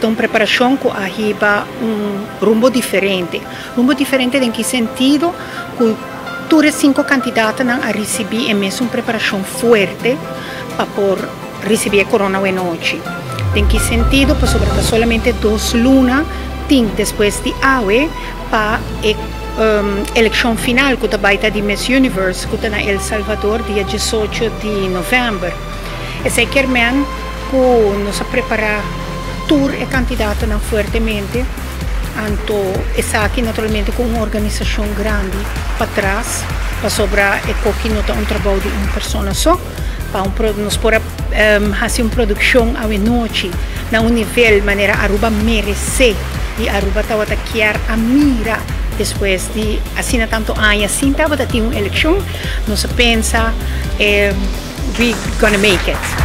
é uma preparação que arriba um rumbo diferente. Rumbo diferente em que sentido? Que todos os cinco candidatos a receber é mesmo uma preparação forte para por receber a corona hoje. Em que sentido? Para sobretudo solamente duas lunas tem depois de AUE para a um, eleição final que vai estar de Miss Universe que na El Salvador dia 18 de novembro. E sei que que nos preparar tour e candidato não fortemente anto essa aqui naturalmente com uma organização grande para trás para sobrar e que não um trabalho de uma pessoa só para um, nos por um, fazer uma produção à noite na um nível maneira Aruba merece e Aruba estava a querer a mira depois de assim tanto anos assim estava a ter uma eleição não se pensa eh, we gonna make it